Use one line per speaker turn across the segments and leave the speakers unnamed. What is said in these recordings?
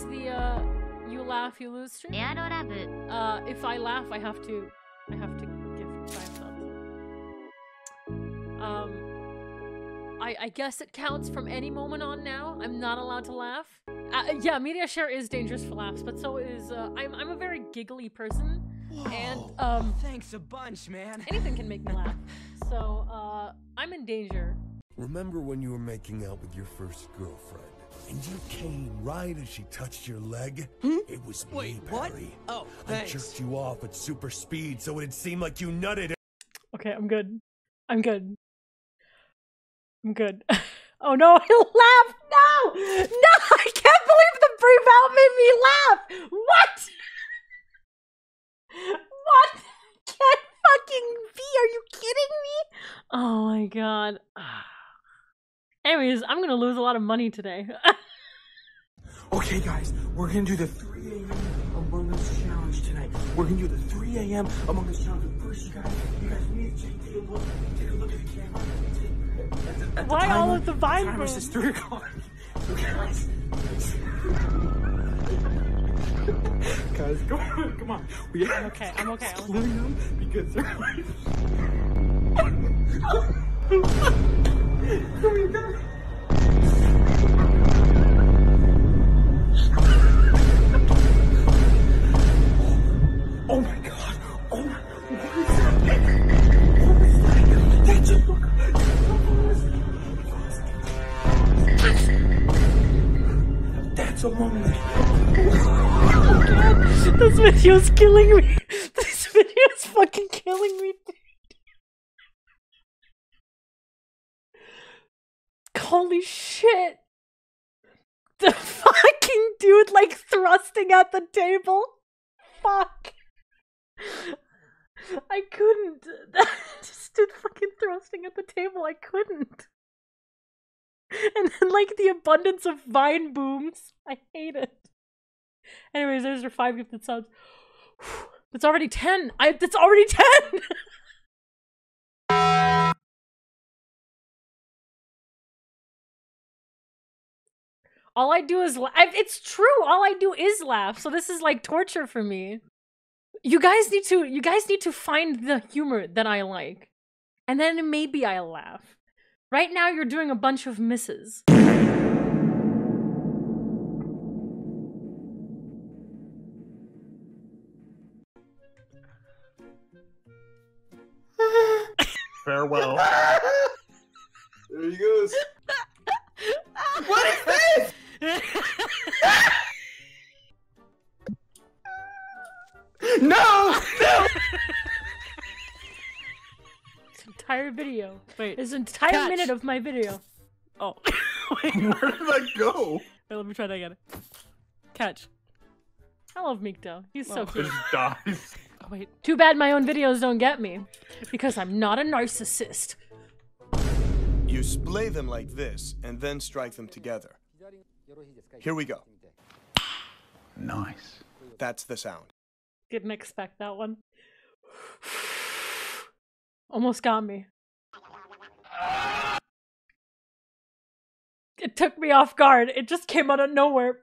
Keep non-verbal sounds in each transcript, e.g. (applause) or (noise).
is the uh, you laugh, you lose stream? Uh, if I laugh, I have to, I have to give five subs. Um, I, I guess it counts from any moment on now. I'm not allowed to laugh. Uh, yeah, media share is dangerous for laughs, but so is, uh, I'm, I'm a very giggly person. Whoa, and, um...
Thanks a bunch, man.
Anything can make me laugh. (laughs) So, uh, I'm in danger.
Remember when you were making out with your first girlfriend? And you came right as she touched your leg? Hmm? It was me,
Wait, what?
Barry.
Oh,
I jerked you off at super speed so it'd seem like you nutted
Okay, I'm good. I'm good. I'm good. (laughs) oh no, (laughs) he laughed! No! No! (laughs) I can't believe the brief out made me laugh! What? What? Can't fucking be! Are you kidding me? Oh my god. (sighs) Ah. Anyways, I'm gonna lose a lot of money today. (laughs)
Okay, guys, we're gonna do the 3 a.m. Among Us challenge tonight. We're gonna do the 3 a.m. Among Us challenge. First, you guys, you guys need to take, take a look. Take a look at the camera. Take, at the, at the
Why all of the vine
timer
boom?
says 3 o'clock. So, guys, (laughs) guys, come on, come on. We have
okay, I'm okay, I'm okay.
them because they're like. (laughs) Come here, come
Holy shit. The (laughs) fucking dude like thrusting at the table. Fuck. I couldn't. (laughs) Just dude fucking thrusting at the table. I couldn't. And then like the abundance of vine booms. I hate it. Anyways, there's your five gifted subs. (sighs) It's already ten. I. It's already ten. (laughs) All I do is la- I, it's true. All I do is laugh. So this is like torture for me. You guys need to you guys need to find the humor that I like. And then maybe I'll laugh. Right now you're doing a bunch of misses.
Farewell. (laughs)
There he goes. (laughs)
What is this? (laughs)
No! No!
This entire video. Wait. This entire
catch.
minute of my video. Oh. (laughs) Wait,
Where did that go?
wait, let me try that again. Catch. I love Mikto. He's so
Oh.
cute.
Just dies.
Oh, wait. Too bad my own videos don't get me. Because I'm not a narcissist.
You splay them like this and then strike them together. Here we go.
Nice.
That's the sound.
Didn't expect that one. (sighs) Almost got me. It took me off guard. It just came out of nowhere.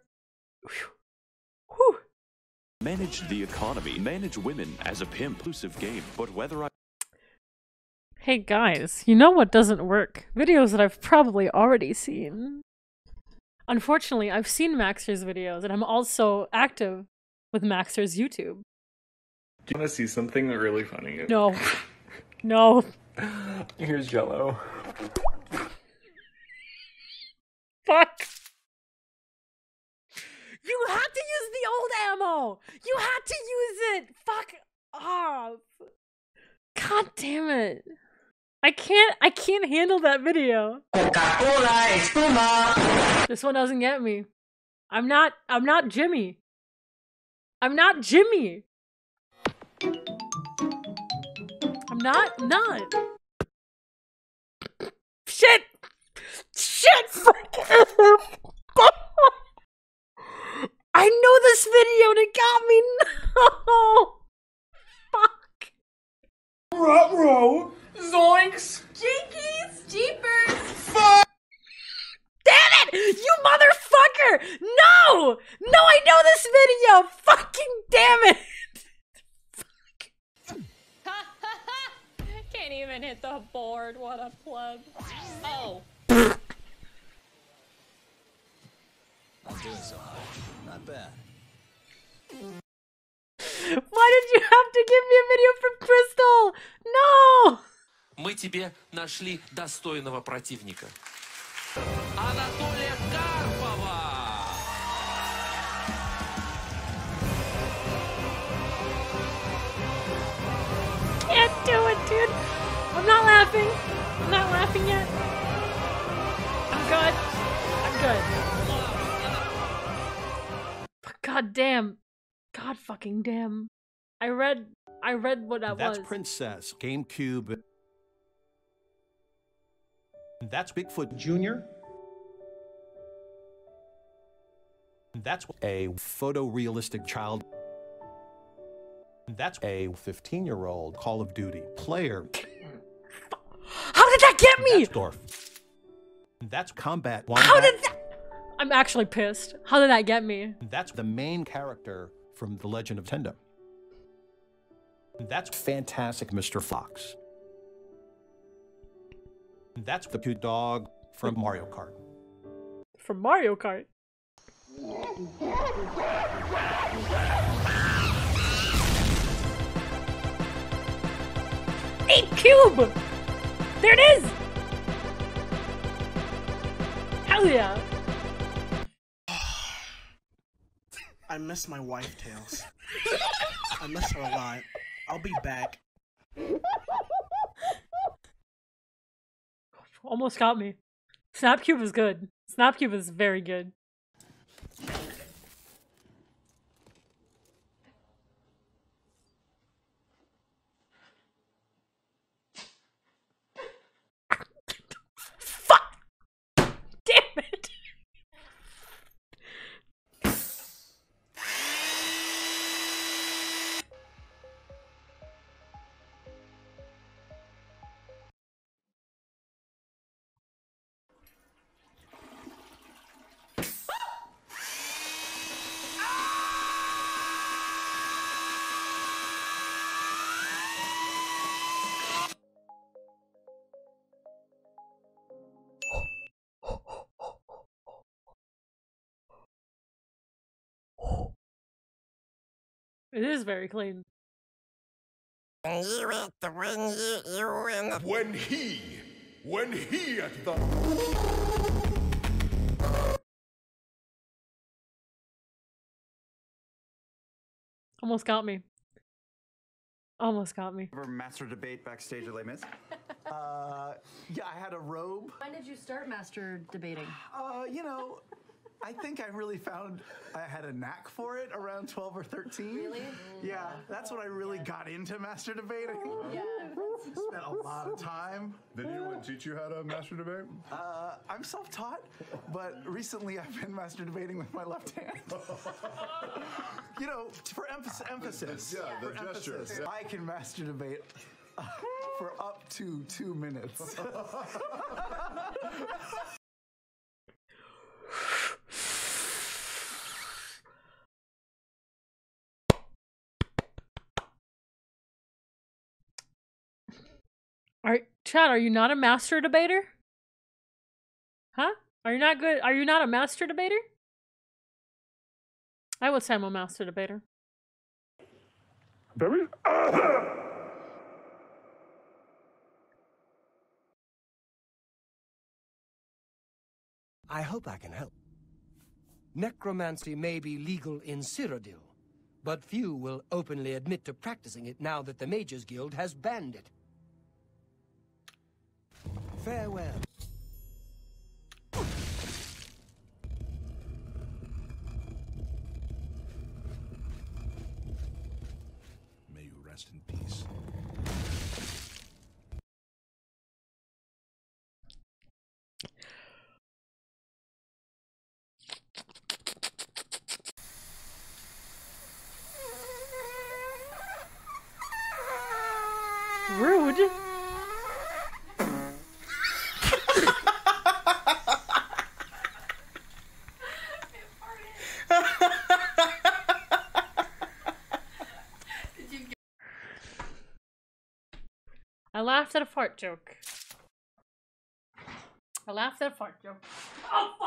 Whew.
Manage the economy, manage women as a pimp. Inclusive game, but whether I
Hey guys, you know what doesn't work? Videos that I've probably already seen. Unfortunately, I've seen Maxer's videos, and I'm also active with Maxer's YouTube.
Do you want to see something really funny?
No. No.
Here's Jello.
Fuck. You had to use the old ammo! You had to use it! Fuck off! God damn it. I can't I can't handle that video.
Coca-Cola, espuma.
This one doesn't get me. I'm not I'm not Jimmy. I'm not Jimmy. I'm not I'm not. Shit! Shit! (laughs) I know this video and it got me. (laughs) No! Fuck.
Ruh-roh! Zoinks!
Jinkies! Jeepers! Fuck! Damn it! You motherfucker! No! No, I know this video! Fucking damn it! (laughs)
Can't even hit the board. What a plug. Oh.
I'm doing so hot. Not bad.
Why did you have to give me a video from Crystal? No!
Мы тебе нашли достойного противника. Анатолия Карпова!
Can't do it, dude. I'm not laughing. I'm not laughing yet. I'm good. I'm good. God damn. God fucking damn. I read I read what that
That's
was.
Princess, GameCube. That's Bigfoot
Jr.
That's a photorealistic child. That's a 15 year old Call of Duty player.
How did that get me?
That's Dorf. That's Combat
How did that I'm actually pissed. How did that get me?
That's the main character from The Legend of Tenda. That's Fantastic Mr. Fox. That's the cute dog from (laughs) Mario Kart.
From Mario Kart. Eight cube! There it is! Hell yeah! (sighs)
I miss my wife, Tails. I miss her a lot. I'll be back.
Almost got me. Snapcube is good. Snapcube is very good. It is very clean.
When you at the when you you in the when he when he at the
Almost got me. Almost got me.
Ever master debate backstage at Les Mis? (laughs) uh, yeah, I had a robe.
When did you start master debating?
Uh, you know, I think I really found I had a knack for it around 12 or 13.
Really?
Yeah, that's when I really got into master debating.
Yeah.
Spent a lot of time.
Did anyone teach you how to master debate?
Uh, I'm self-taught, but recently I've been master debating with my left hand. (laughs) you know, for emphasis. emphasis
yeah, the
for
gesture, yeah.
I can master debate for up to two minutes. (laughs)
Are Chad, are you not a master debater? Huh? Are you not good? Are you not a master debater? I would say I'm a master debater.
Very.
I hope I can help. Necromancy may be legal in Cyrodiil, but few will openly admit to practicing it now that the Mages Guild has banned it. Farewell.
May you rest in peace.
Rude. Laughed at a fart joke. I laughed at a fart joke. Oh fuck!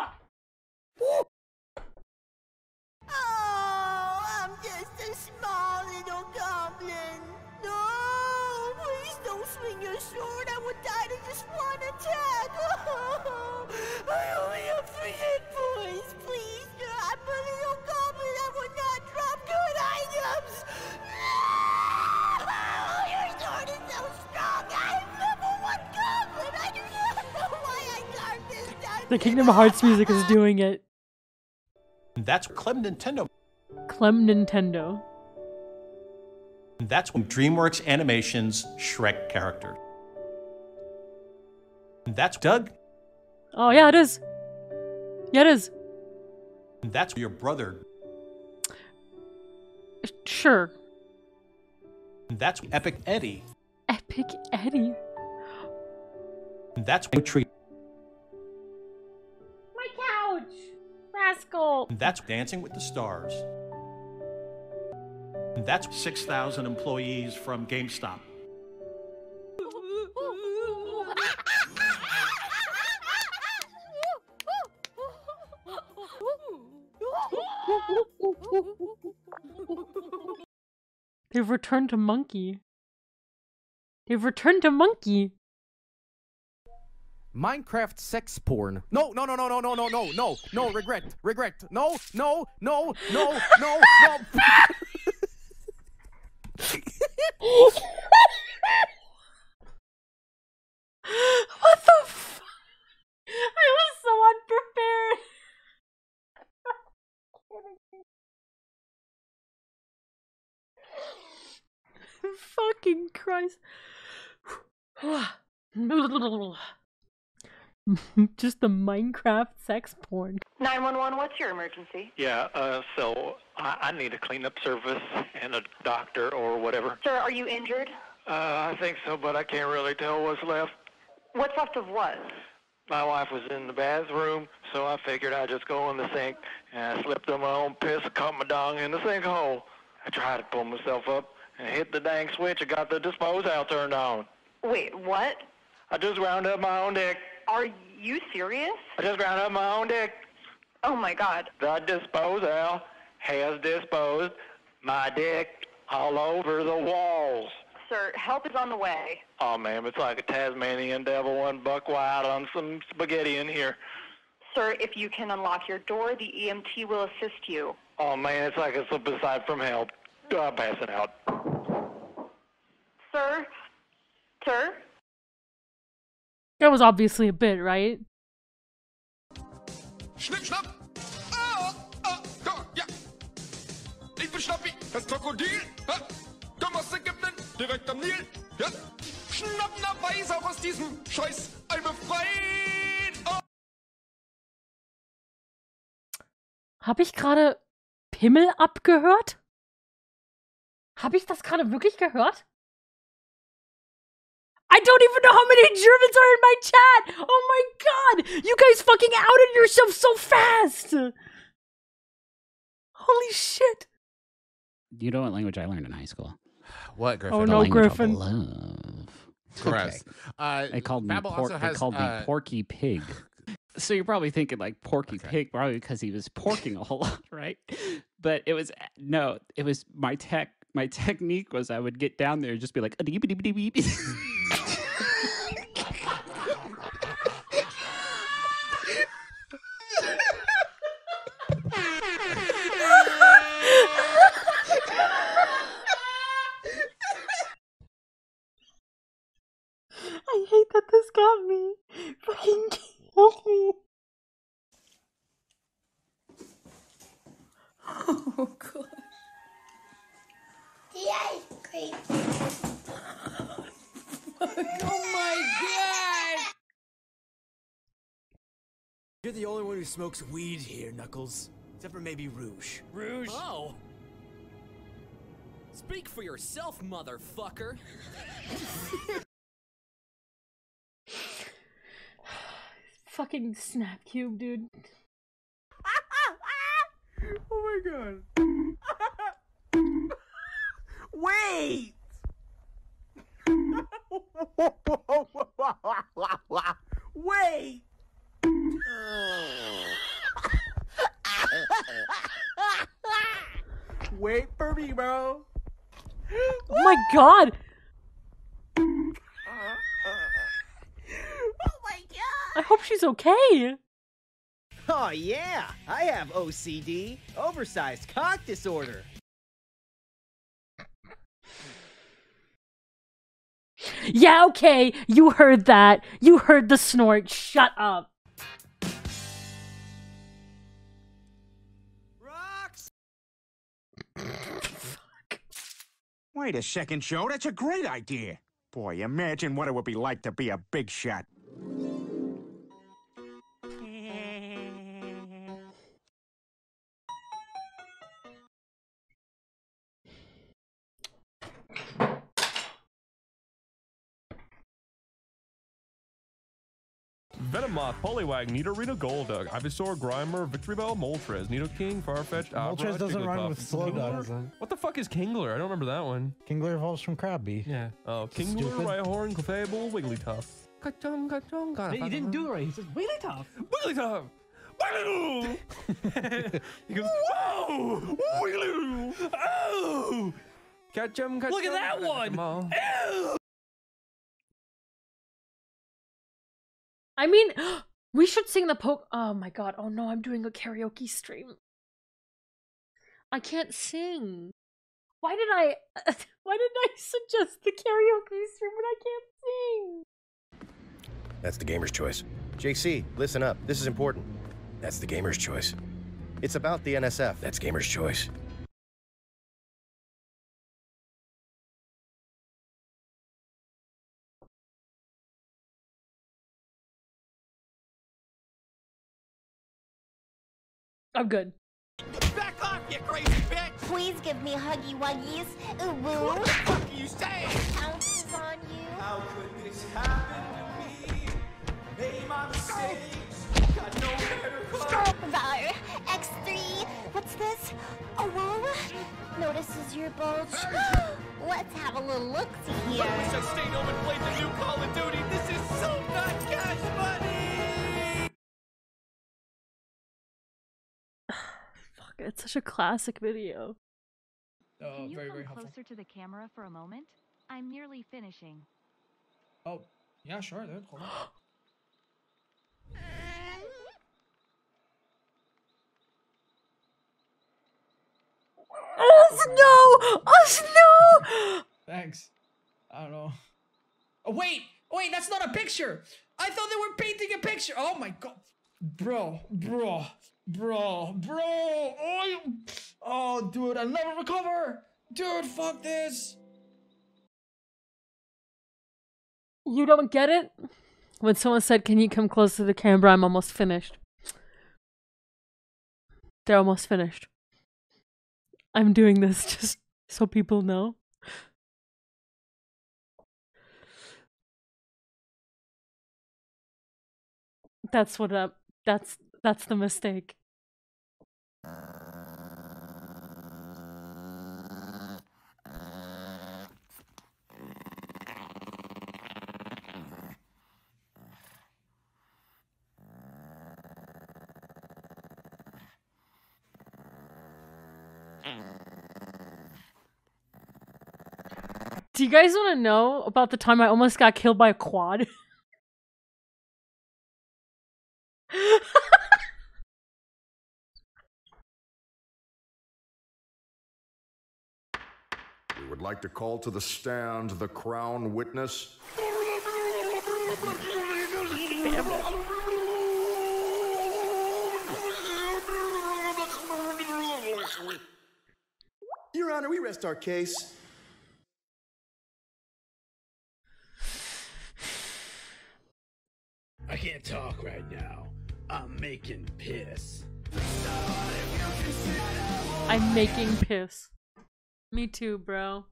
The Kingdom Hearts music is doing it.
That's Clem Nintendo.
Clem Nintendo.
That's DreamWorks Animation's Shrek character. That's Doug.
Oh yeah, it is. Yeah, it is.
That's your brother.
Sure.
That's Epic Eddie.
Epic Eddie.
That's
what Tree.
That's Dancing with the Stars. That's 6,000 employees from GameStop.
They've returned to Monkey. They've returned to Monkey.
Minecraft sex porn. No, no, no, no, no, no, no, no, no, no, regret, regret. No, no, no, no, no, no.
what the f- I was so unprepared. Fucking Christ. (laughs) Just the Minecraft sex porn.
911, what's your emergency?
Yeah, uh, so I, I need a cleanup service and a doctor or whatever.
Sir, are you injured?
Uh, I think so, but I can't really tell what's left.
What's left of what?
My wife was in the bathroom, so I figured I'd just go in the sink, and I slipped on my own piss, caught my dong in the sinkhole. I tried to pull myself up and hit the dang switch and got the disposal turned on.
Wait, what?
I just ground up my own dick.
Are you serious?
I just ground up my own dick.
Oh my god.
The disposal has disposed my dick all over the walls.
Sir, help is on the way.
Oh, man, it's like a Tasmanian devil and buck wild on some spaghetti in here.
Sir, if you can unlock your door, the EMT will assist you.
Oh, man, it's like a slip aside from help. I'm passing out.
Sir? Sir?
That was obviously a bit, right?
Schnipp, schnapp! Ah, ah, da, ja! Ich bin Schnappi, das Krokodil! Ha? Thomas Ägypten, direkt am Nil! Ja? Ist auch aus diesem Scheiß ein befreit! Oh.
Habe ich gerade Pimmel abgehört? Habe ich das gerade wirklich gehört? I don't even know how many Germans are in my chat. Oh my god, you guys fucking outed yourself so fast. Holy shit.
You know what language I learned in high school?
What, Griffin?
Oh no,
language of
Griffin.
Love.
Gross. Uh,
They called me,
Babbel
por-
also
they called
uh,
me Porky Pig. (laughs) So you're probably thinking like Porky Pig, probably because he was porking a whole lot, (laughs) right? But it was no, it was my tech. My (laughs) technique was I would get down there and just be like,
got me. Fucking kill me.
Oh, God. The ice cream.
Oh my god!
You're the only one who smokes weed here, Knuckles. Except for maybe Rouge.
Rouge? Oh. Speak for yourself, motherfucker. (laughs)
Fucking snap cube, dude. (laughs)
Oh my god. (laughs) Wait! (laughs) Wait! Wait for me, bro.
Oh my god!
Oh my god!
I hope she's okay.
Oh yeah, I have OCD, oversized cock disorder.
Yeah, okay. You heard that. You heard the snort. Shut up. (laughs)
Wait a second, Joe. That's a great idea. Boy, imagine what it would be like to be a big shot.
Venomoth, Poliwag, Nidorino Golduck, uh, Ivysaur, Grimer, Victreebel, Moltres, Nidoking, Farfetch'd,
Moltres
Average,
doesn't rhyme
Jigglypuff,
with Slowdog.
Kingler? What the fuck is Kingler? I don't remember that one.
Kingler evolves from Krabby.
Yeah. Oh, Kingler,
Stupid.
Rhyhorn, Clefable, Wigglytuff. Ka-chung, ka-chung, ka-
You didn't do it right. He says Wigglytuff.
Wigglytuff! Wigglytuff! (laughs) he goes, whoa! Wigglytuff! Oh! Catch 'em, catch
Look at
'em,
that one.
all.
Ew.
I mean, (gasps) we should sing the poke. Oh my god. Oh no, I'm doing a karaoke stream. I can't sing. Why did I? (laughs) Why did I suggest the karaoke stream when I can't sing?
That's the gamer's choice. JC, listen up. This is important. That's the gamer's choice. It's about the NSF. That's gamer's choice.
I'm good.
Back off, you crazy bitch! Please give me huggy wuggies. Ooh, woo. What the fuck are you saying? Pounces on you.
How could this happen to me? Made my mistakes. Got nowhere to go.
Var, X3. What's this? A woo? Notices your bulge. (gasps) Let's have a little look-see here.
I wish I stayed home and played the new Call of Duty. This
it's such a classic video.
Oh,
Can you
very,
come
very helpful.
closer to the camera for a moment? I'm nearly finishing.
Oh, yeah, sure, dude. Hold on. (gasps)
Oh no! Oh no! (laughs)
Thanks. I don't know. Oh, wait! Oh, wait, that's not a picture! I thought they were painting a picture! Oh my god! Bro, bro, bro, bro! Oh, you... oh dude, I'll never recover! Dude, fuck this!
You don't get it? When someone said, Can you come close to the camera? I'm almost finished. They're almost finished. I'm doing this just so people know. That's what up. That's that's the mistake. Do you guys want to know about the time I almost got killed by a quad? (laughs)
would like to call to the stand the crown witness.
Your Honor, we rest our case.
I can't talk right now. I'm making piss.
I'm making piss. Me too, bro.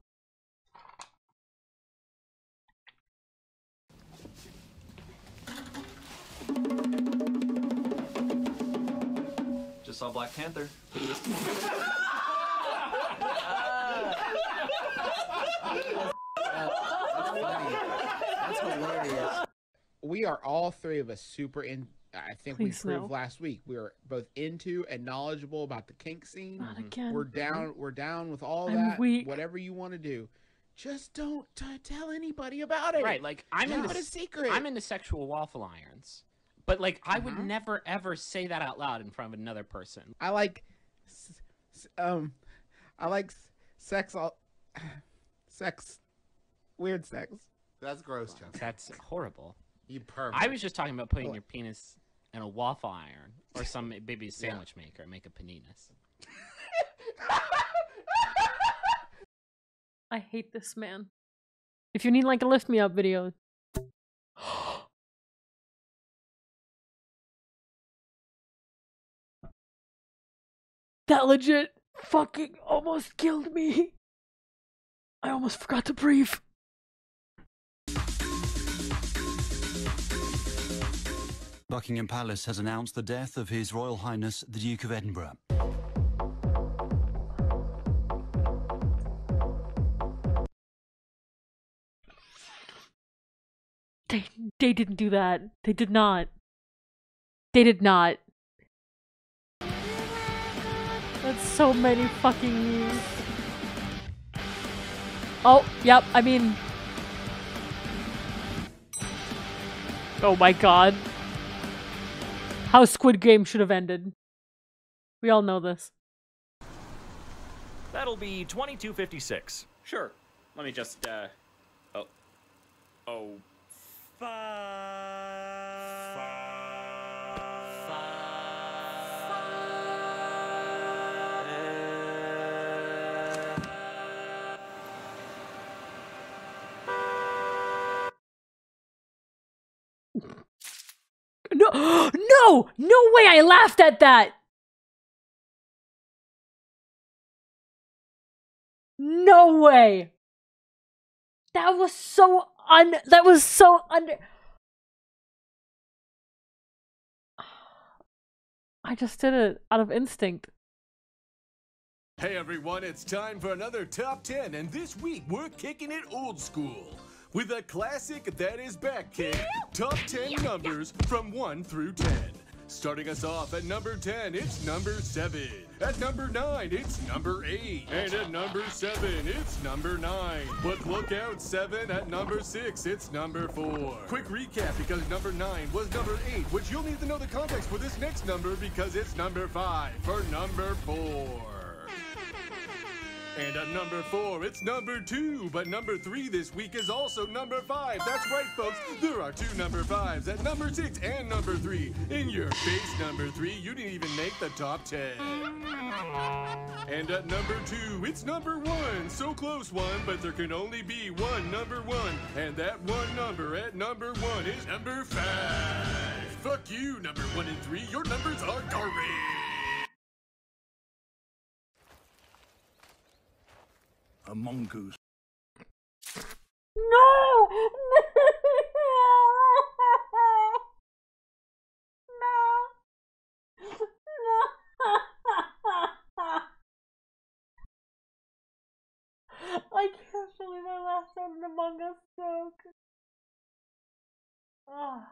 Just saw Black Panther.
we are all three of us super in. I think
Please
we proved
no.
last week we are both into and knowledgeable about the kink scene.
Not again.
We're down. We're down with all
I'm
that.
weak.
Whatever you want to do, just don't t- tell anybody about it.
Right, like I'm
Keep
into
it a
s-
secret.
I'm into sexual waffle irons, but like I would
Mhm.
never ever say that out loud in front of another person.
I like, s- s- um, I like sex. All, (sighs) sex, weird sex.
That's gross, Chuck.
That's horrible.
You pervert.
I was just talking about putting
What?
your penis in a waffle iron or some (laughs) maybe a sandwich maker and make a paninis. (laughs)
I hate this man. If you need like a lift me up video. (gasps) that legit fucking almost killed me. I almost forgot to breathe.
Buckingham Palace has announced the death of His Royal Highness the Duke of Edinburgh.
They they didn't do that. They did not. They did not. That's so many fucking memes. Oh, yep, I mean Oh my god. How Squid Game should have ended. We all know this.
That'll be 2256.
Sure. Let me just, uh. Oh. Oh. (gasps)
No, no, way! I laughed at that. No way. That was so un. That was so under. (sighs) I just did it out of instinct.
Hey everyone, it's time for another top 10, and this week we're kicking it old school with a classic that is back kick top 10 numbers from 1 through 10. Starting us off at number 10, it's number 7. At number 9, it's number 8. And at number 7, it's number 9. But look out, 7 at number 6, it's number 4. Quick recap because number 9 was number 8, which you'll need to know the context for this next number because it's number 5 for number 4. And at number four, it's number two. But number three this week is also number five. That's right, folks. There are two number fives at number six and number three. In your face, number three, you didn't even make the top ten. And at number two, it's number one. So close one, but there can only be one number one. And that one number at number one is number five. Fuck you, number one and three. Your numbers are garbage.
A mongoose.
No! no! (laughs) I can't believe I laughed at an Among Us joke. Oh,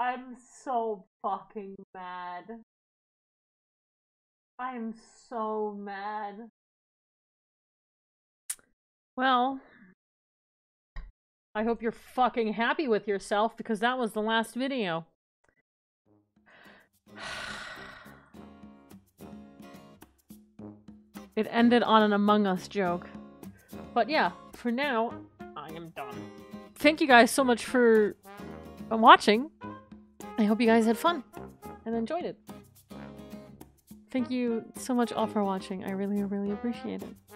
I'm so fucking mad. I'm so mad. Well, I hope you're fucking happy with yourself because that was the last video. (sighs) It ended on an Among Us joke. But yeah, for now, I am done. Thank you guys so much for watching. I hope you guys had fun and enjoyed it. Thank you so much all for watching. I really, really appreciate it.